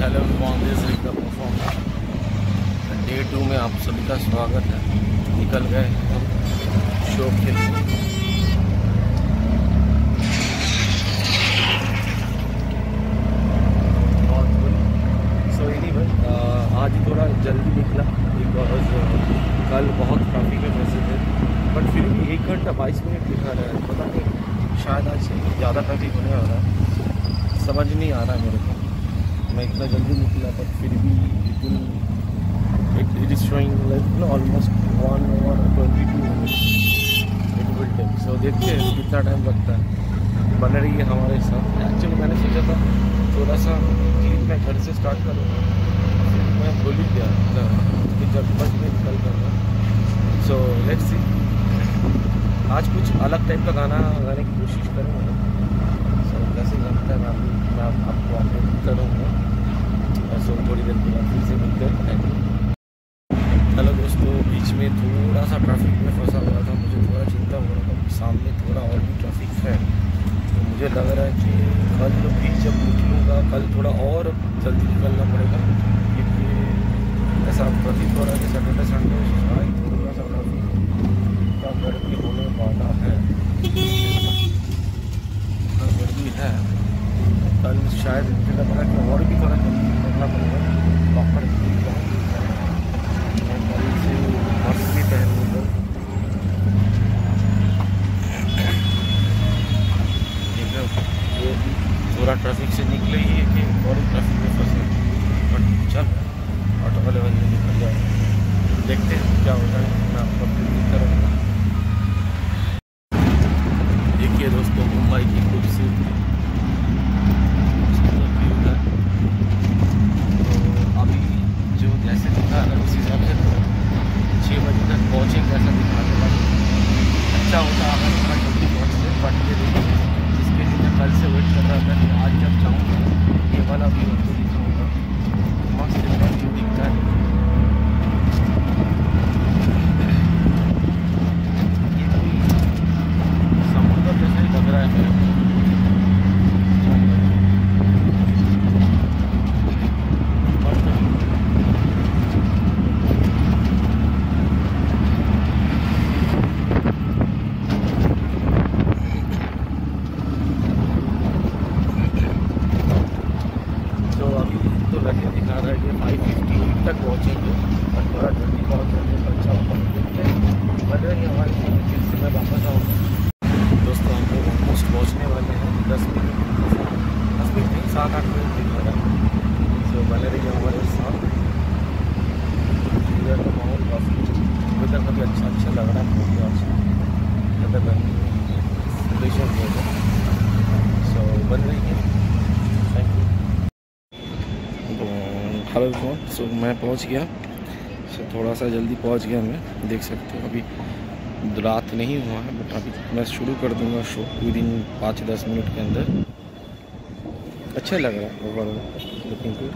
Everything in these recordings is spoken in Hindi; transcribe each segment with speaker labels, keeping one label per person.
Speaker 1: Hello is the perform day two में आप सभी का स्वागत है। निकल गए हम शो खेलने आज थोड़ा जल्दी निकला बिकॉज़ कल बहुत ट्रैफ़िक में फंसे थे। बट फिर भी एक घंटा बाईस मिनट दिखा रहा है। पता नहीं, शायद आज ज़्यादा ट्रैफ़िक होने वाला है। समझ नहीं आ रहा है मेरे को। मैं इतना जल्दी निकला बट फिर भी it it it is showing like no almost one hour twenty two it will take so देखते हैं कितना टाइम लगता है। बन रही है हमारे साथ। एक्चुअली मैंने सोचा था थोड़ा सा क्लीन मैं घर से स्टार्ट करूँगा। मैं भूल ही गया था कि जब बस में निकल करना सो लेट्स सी आज कुछ अलग टाइप का गाना गाने की कोशिश करूँगा सो कैसे लगता है मैं अभी मैं आपको अपडेट करूँगा सो थोड़ी देर के बाद फिर से मिलते हैं हेलो दोस्तों बीच में थोड़ा सा ट्रैफ़िक में फंसा हुआ था मुझे थोड़ा चिंता हो रहा था सामने थोड़ा और भी ट्रैफ़िक है तो मुझे लग रहा है कि कल तो भी जब निकलूँगा कल थोड़ा और जल्दी निकलना पड़ेगा क्योंकि ऐसा प्रतीत हो रहा है कि सैटरडे संडे शायद थोड़ा सा ट्रैफ़िक का गर्मी होने वाला है हाँ गर्मी है कल शायद इतना है कि और भी थोड़ा करना पड़ेगा प्रॉपर स्पीड का मैं कल से मास्क भी पहन लूँगा ठीक है ये भी थोड़ा ट्रैफ़िक से निकले ही है कि और ट्रैफ़िक में फंसे बट चल ऑटो वाले बंदे निकल जाए देखते हैं क्या होता है मैं आपको अपडेट करूँगा देखिए दोस्तों मुंबई की खूबसूरती सुंदर व्यू है तो अभी जो जैसे दिखा रहा है उस हिसाब से तो छः बजे तक पहुँचेंगे ऐसा दिखा रहा है अच्छा होता अगर थोड़ा जल्दी पहुँचते बट ये देखिए जिसके लिए मैं कल से वेट कर रहा था कि आज जब जाऊँगा ये वाला व्यू आपको दिखाऊँगा मस्त इतना व्यू दिखता है ये कोई समुद्र जैसा ही लग रहा है मेरे को मस्त व्यू तो अभी तो लगे दिखा रहा है कि फाइव फिफ्टी तक पहुँचेंगे और थोड़ा जल्दी पहुँच जाएँगे तो अच्छा होगा देखते रही है हमारी दोस्तों पहुँचने वाले हैं दस मिनट दस मिनट सात आठ मिनट रहा सो बने रहिए हमारे साथ। माहौल काफ़ी अच्छा अच्छा लग रहा है सो बन रही है थैंक यू हेलो सो मैं पहुँच गया। थोड़ा सा जल्दी पहुँच गया मैं, देख सकते हो। अभी रात नहीं हुआ है बट अभी मैं शुरू कर दूँगा शो विद इन पाँच दस मिनट के अंदर। अच्छा लग रहा है ओवरऑल लुकिंग गुड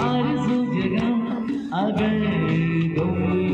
Speaker 2: आरज़ू दूँगा हो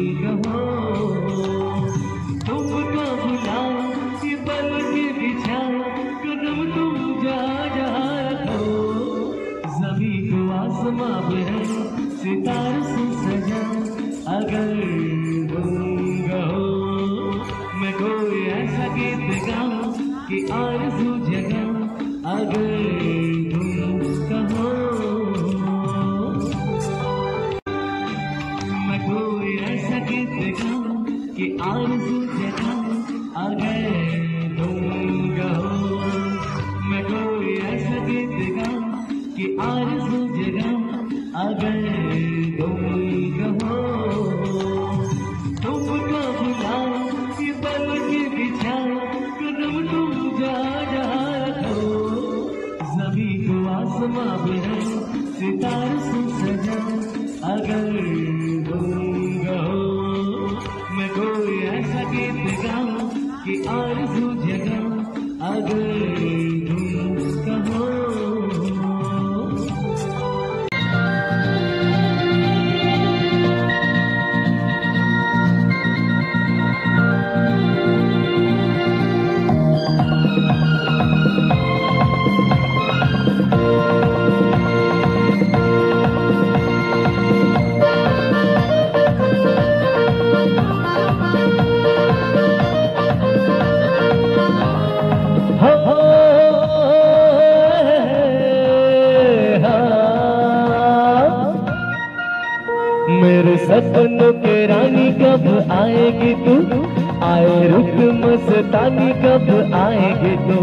Speaker 2: मस्तानी कब आएगी तू?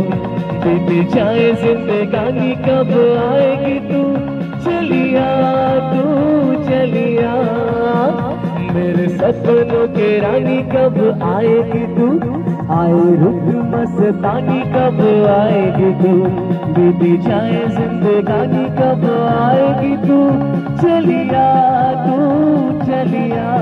Speaker 2: बीत जाए जिंदगानी, कब आएगी तू? चलिया तू चलिया मेरे सपनों के रानी कब आएगी तू? आए रुक मस्तानी, कब आएगी तू? बीती जाए जिंदगानी, कब आएगी तू? चलिया तू चलिया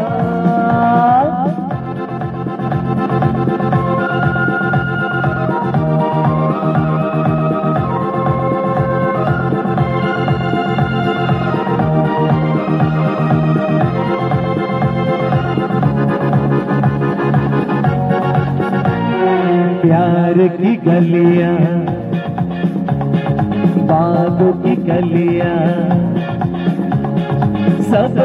Speaker 2: प्यार की गलियाँ बागों की गलियाँ सब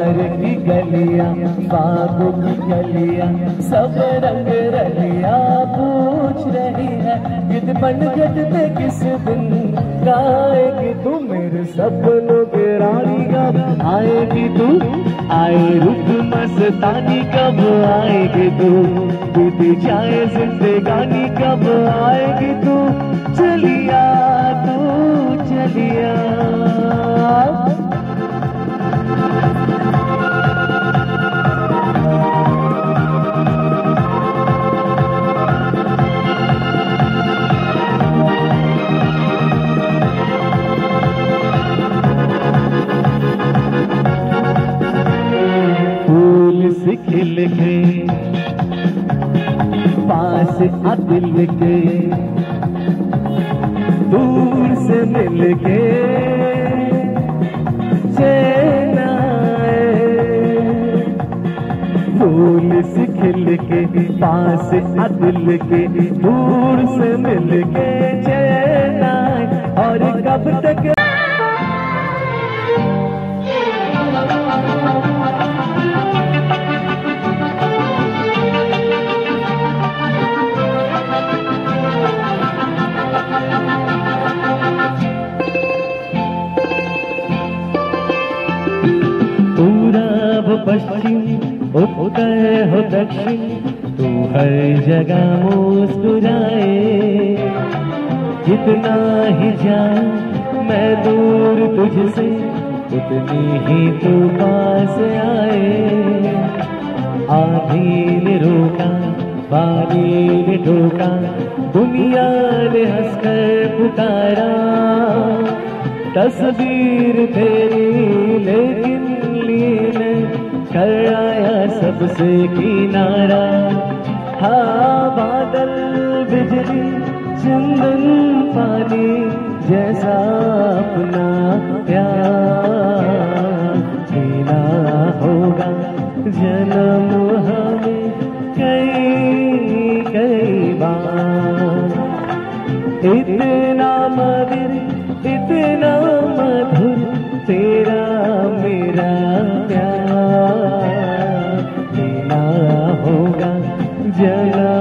Speaker 2: प्यार की गलियाँ बागों की गलियाँ सब रंग रलिया पूछ रही है गिद बन गजते किस दिन? गाएगी तू मेरे सपनों के रानी कब आएगी तू, आए रुक मस्तानी कब आएगी तू? बीती जाए जिंदगानी कब आएगी तू? चलिया तू, चलिया। खिल के पास आ दिल के दूर से मिल के आए। और कब तक पश्चिम उत्तर हो दक्षिण, तू हर जगह मुस्कुराए। जितना ही जाए मैं दूर तुझसे, उतनी ही तू पास आए। आधी ने रोका, बारी ने ठोका, दुनिया ने हंसकर पुकारा। तस्वीर तेरी लेकिन सबसे किनारा हाँ बादल, बिजली, चंदन, पानी जैसा अपना प्यार। पीना होगा जन्म हमें कई कई बार। इतना मधुर इतना मधुर, तेरा मेरा प्यार। जन्म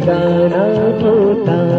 Speaker 2: बिगाना होता।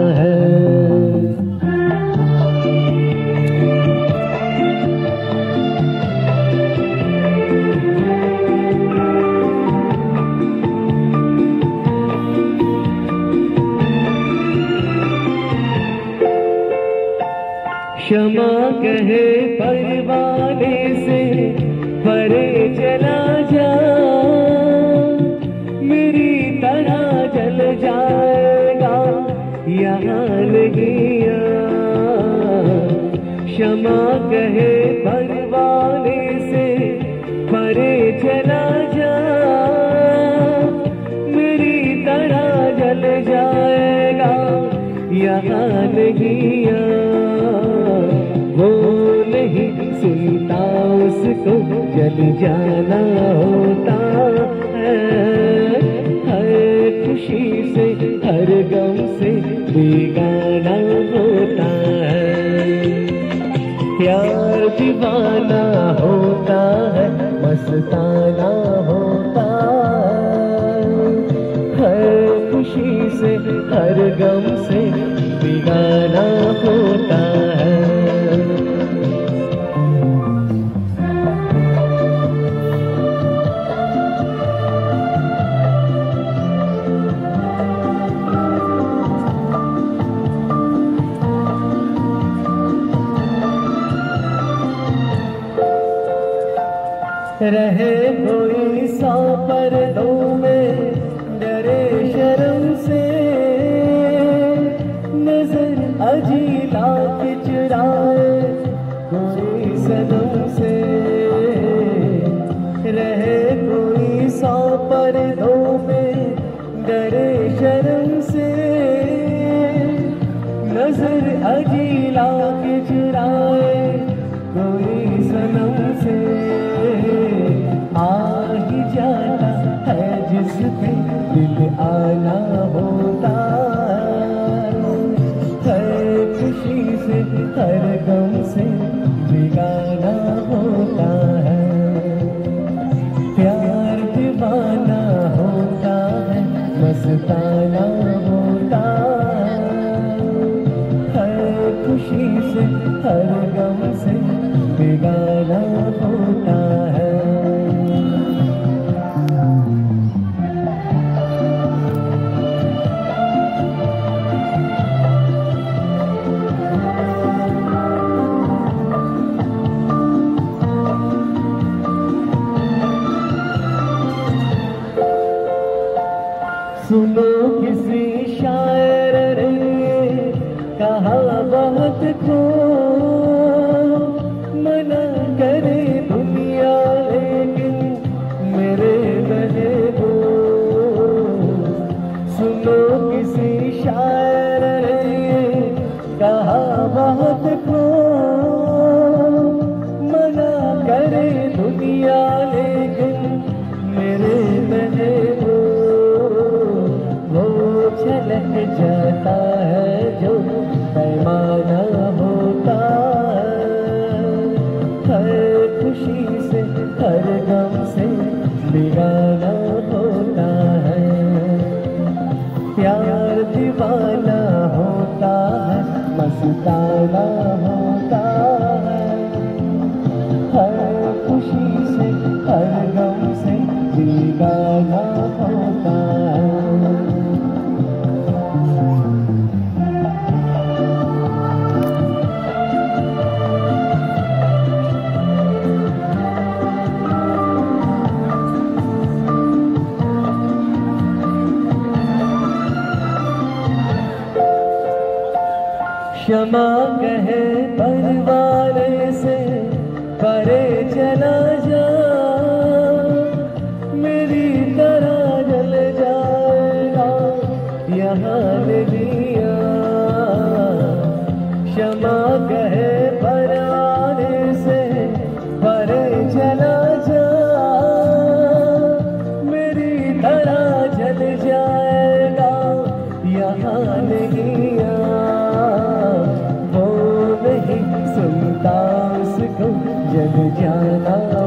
Speaker 2: क्षमा कहे परवाने से, परे चला जा। मेरी तरह जल जाएगा, यहाँ नहीं वो नहीं सुनता उसको, जल जाना होता है। हर खुशी से, हर गम से, बेगाना दीवाना होता है मस्ताना होता हर खुशी से हर गम से दीवाना होता रहे कोई सौ पर्दों में, डरे शर्म से। नज़र अजीला के कोई सनम से। रहे कोई सौ पर्दों में, डरे शर्म से। नज़र अजीला मस्ताना होता सुनो किसी शायर ने कहा बहुत को मना करे जाता जग जाना